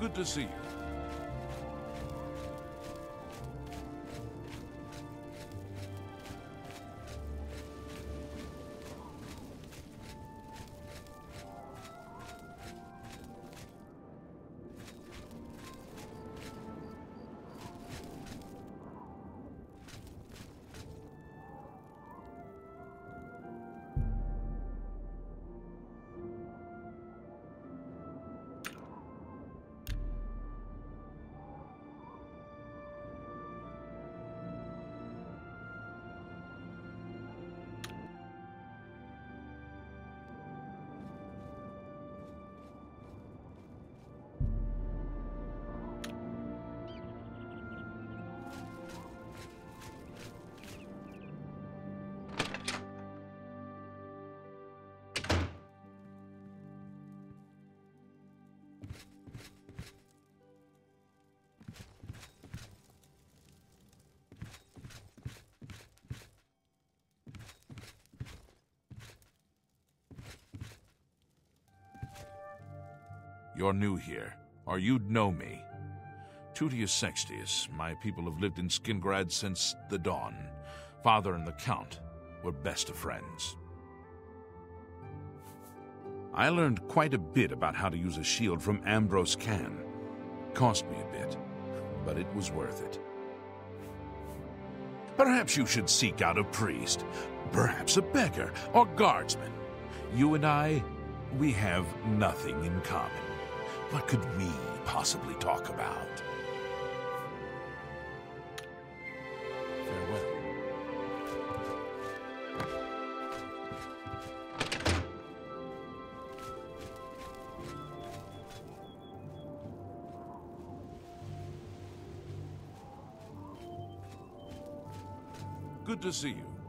Good to see you. You're new here, or you'd know me. Tutius Sextius, my people have lived in Skingrad since the dawn. Father and the Count were best of friends. I learned quite a bit about how to use a shield from Ambroise Canne. Cost me a bit, but it was worth it. Perhaps you should seek out a priest, perhaps a beggar or guardsman. You and I, we have nothing in common. What could we possibly talk about? Farewell. Good to see you.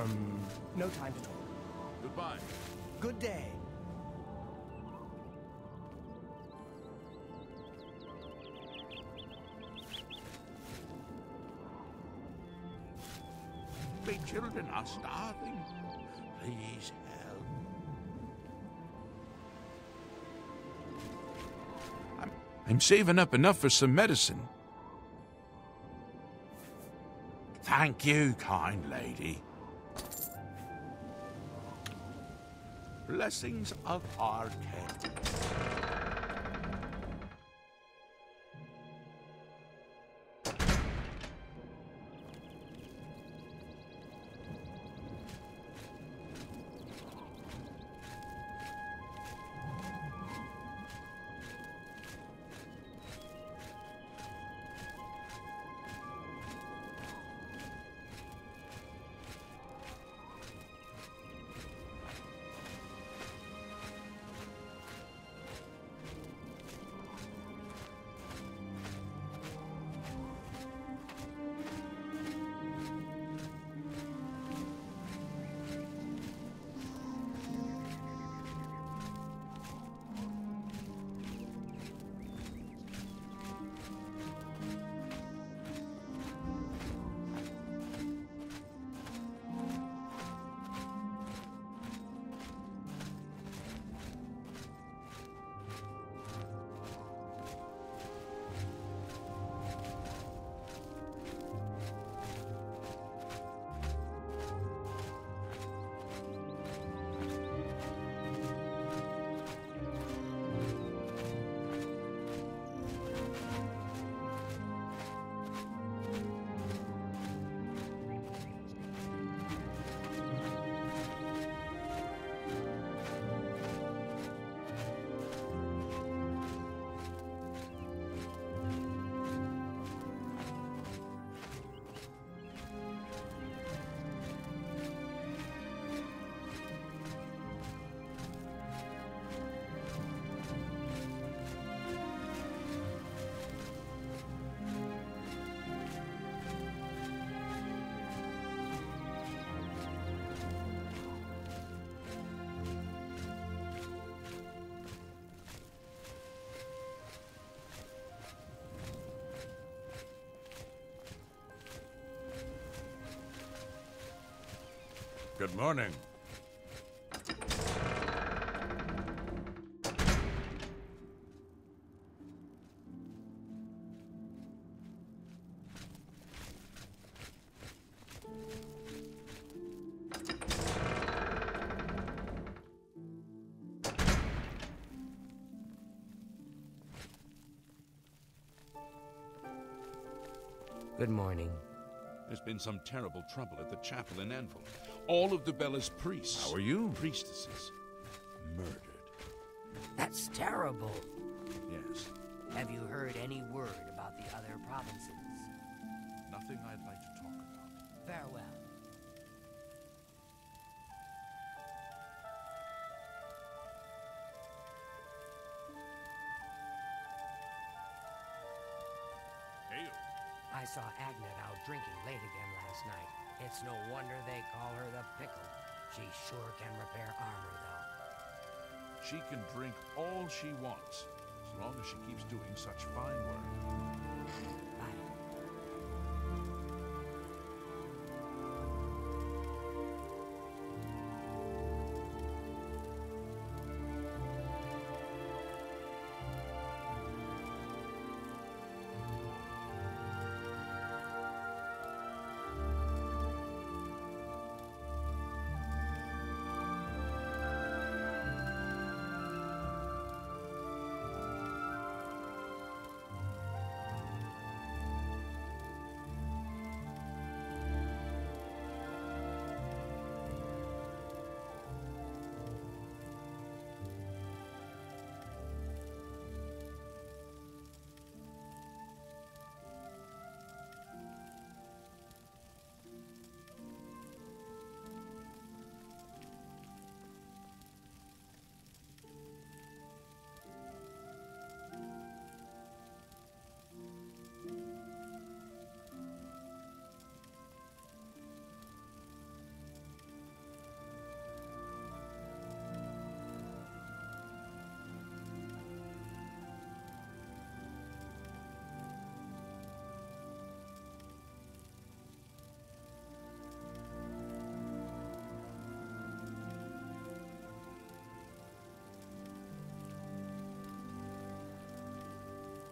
Um, no time to talk. Goodbye. Good day. My children are starving. Please help. I'm, I'm saving up enough for some medicine. Thank you, kind lady. Blessings of Arkay. Good morning. Good morning. There's been some terrible trouble at the chapel in Anvil. All of Dibella's priests. How are you? Priestesses. Murdered. That's terrible. Yes. Have you heard any word She sure can repair armor, though. She can drink all she wants, as long as she keeps doing such fine work.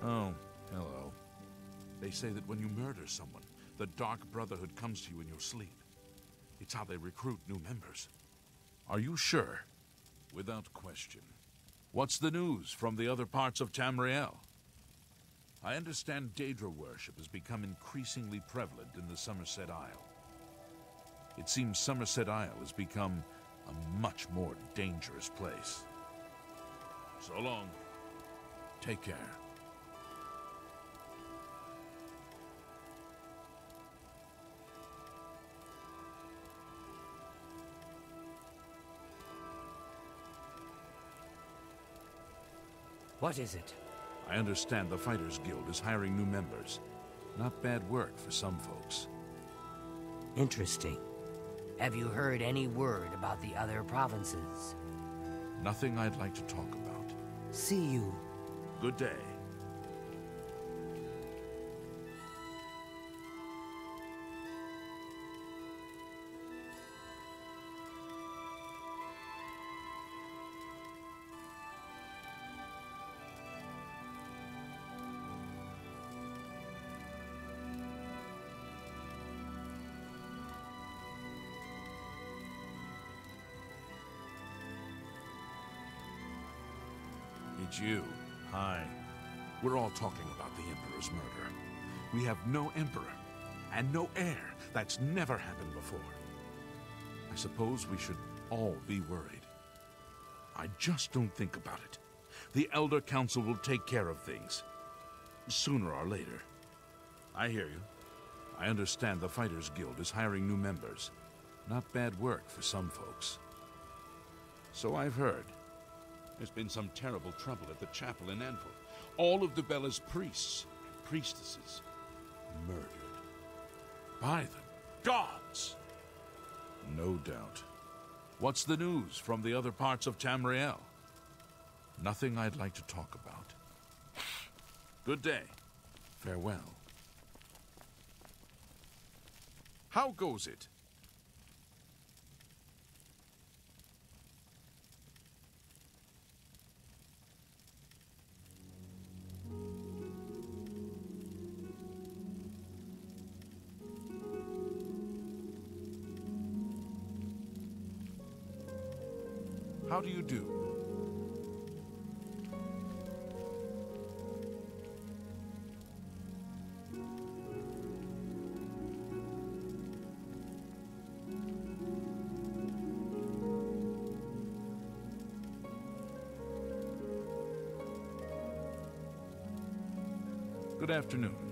Oh, hello. They say that when you murder someone, the Dark Brotherhood comes to you in your sleep. It's how they recruit new members. Are you sure? Without question. What's the news from the other parts of Tamriel? I understand Daedra worship has become increasingly prevalent in the Summerset Isle. It seems Summerset Isle has become a much more dangerous place. So long. Take care. What is it? I understand the Fighters Guild is hiring new members. Not bad work for some folks. Interesting. Have you heard any word about the other provinces? Nothing I'd like to talk about. See you. Good day. All talking about the Emperor's murder. We have no Emperor and no heir. That's never happened before. I suppose we should all be worried. I just don't think about it. The Elder Council will take care of things. Sooner or later. I hear you. I understand the Fighters Guild is hiring new members. Not bad work for some folks. So I've heard. There's been some terrible trouble at the chapel in Anvil. All of Dibella's priests and priestesses murdered. By the gods! No doubt. What's the news from the other parts of Tamriel? Nothing I'd like to talk about. Good day. Farewell. How goes it? How do you do? Good afternoon.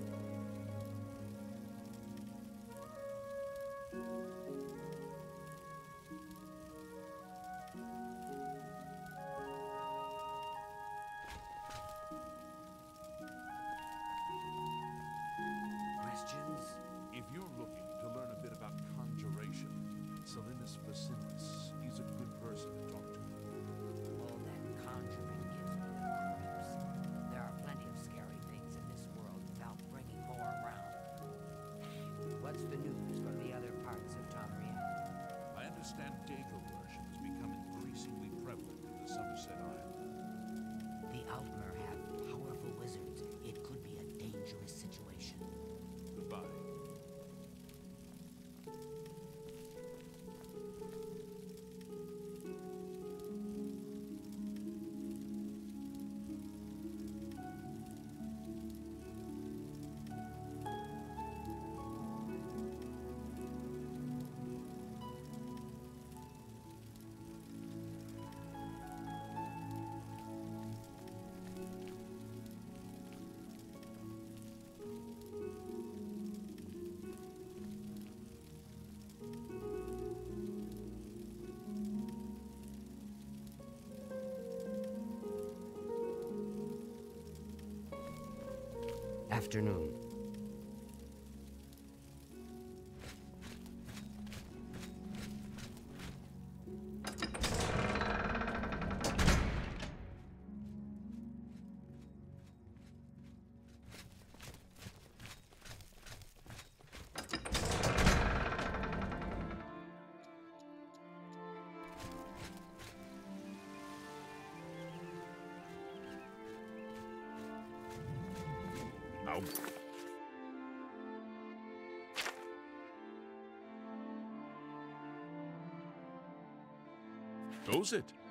afternoon. know. It?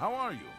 How are you?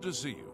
Good to see you.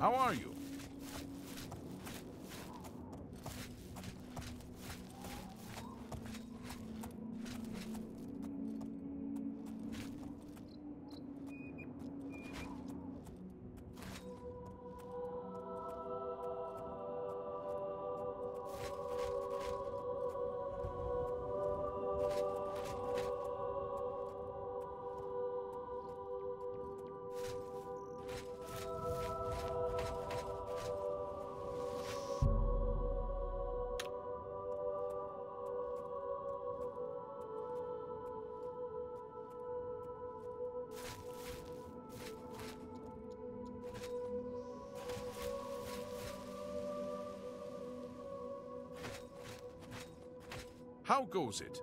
How are you? How goes it?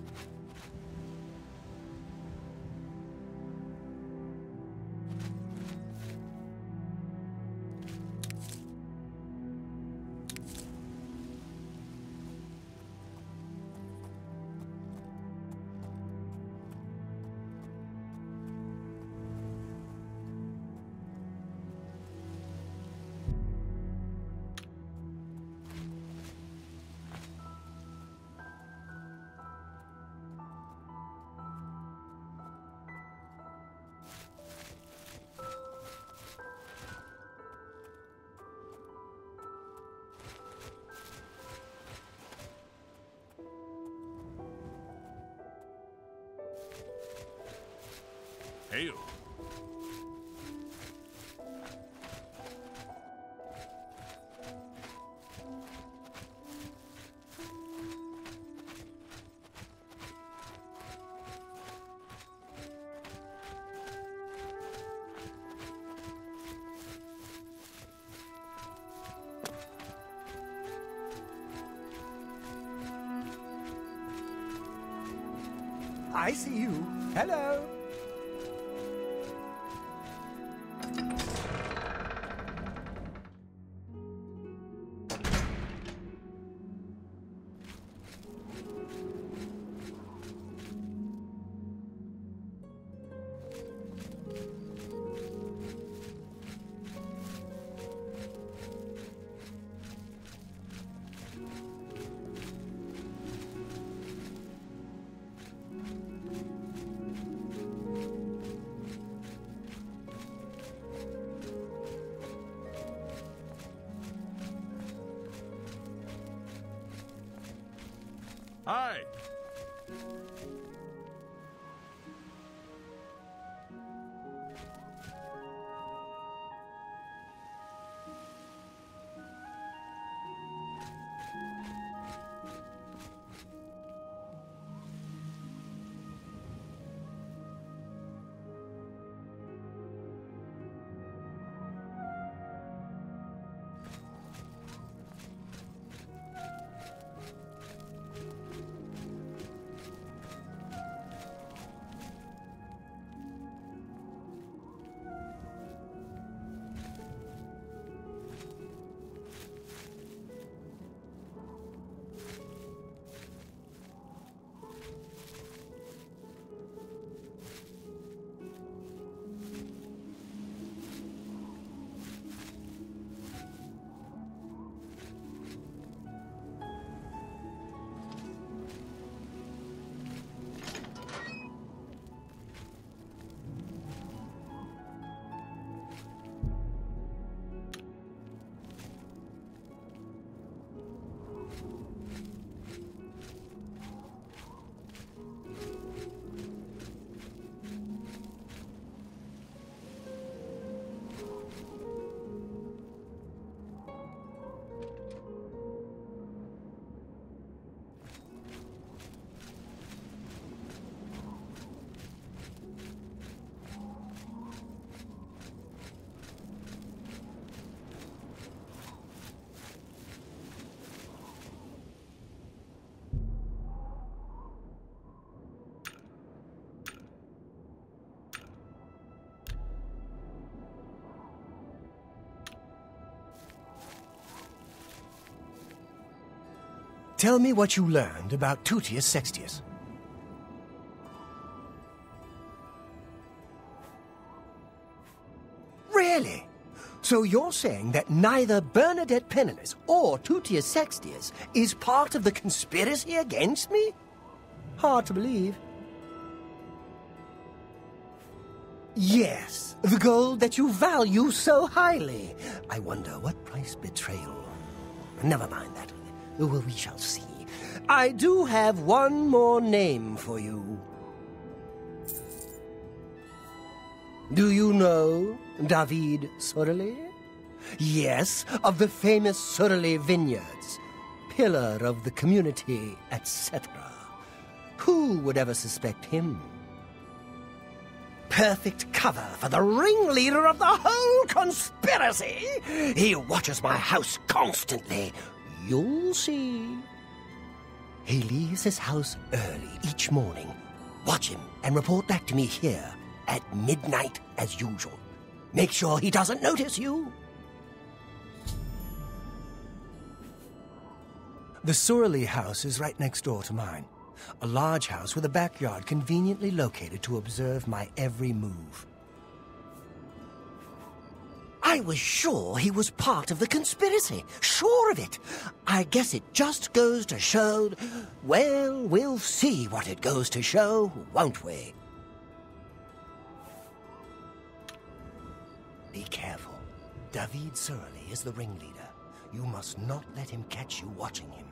Hail. I see you. Hello. Hi. Tell me what you learned about Tutius Sextius. Really? So you're saying that neither Bernadette Peneles or Tutius Sextius is part of the conspiracy against me? Hard to believe. Yes, the gold that you value so highly. I wonder what price betrayal. Never mind that. Well, we shall see. I do have one more name for you. Do you know David Surilie? Yes, of the famous Surilie vineyards, pillar of the community, etc. Who would ever suspect him? Perfect cover for the ringleader of the whole conspiracy. He watches my house constantly. You'll see. He leaves his house early each morning. Watch him and report back to me here at midnight as usual. Make sure he doesn't notice you. The Surilie house is right next door to mine. A large house with a backyard conveniently located to observe my every move. I was sure he was part of the conspiracy. Sure of it. I guess it just goes to show. Well, we'll see what it goes to show, won't we? Be careful. David Surilie is the ringleader. You must not let him catch you watching him.